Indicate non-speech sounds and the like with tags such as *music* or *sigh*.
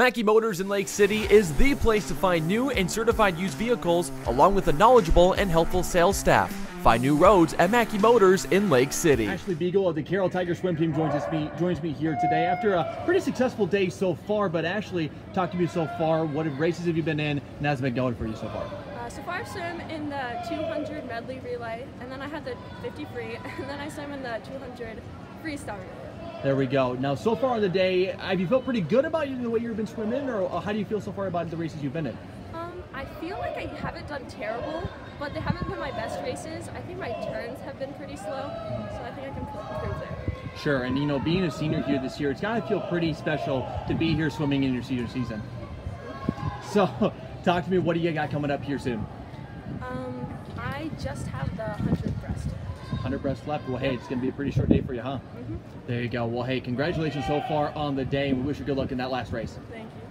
Mackey Motors in Lake City is the place to find new and certified used vehicles, along with a knowledgeable and helpful sales staff. Find new roads at Mackey Motors in Lake City. Ashley Beagle of the Carroll Tiger Swim Team joins us me joins me here today after a pretty successful day so far. But Ashley, talk to me so far. What races have you been in, and how's it been going for you so far? Uh, so far, I've swum in the 200 medley relay, and then I had the 50 free, *laughs* and then I swam in the 200 freestyle relay. There we go. Now, so far on the day, have you felt pretty good about the way you've been swimming, or how do you feel so far about the races you've been in? Um, I feel like I haven't done terrible, but they haven't been my best races. I think my turns have been pretty slow, so I think I can improve there. Sure, and you know, being a senior here this year, it's got to feel pretty special to be here swimming in your senior season. So, *laughs* talk to me. What do you got coming up here soon? Um, I just have the 100 breast left. Well, hey, it's going to be a pretty short day for you, huh? Mm -hmm. There you go. Well, hey, congratulations so far on the day, and we wish you good luck in that last race. Thank you.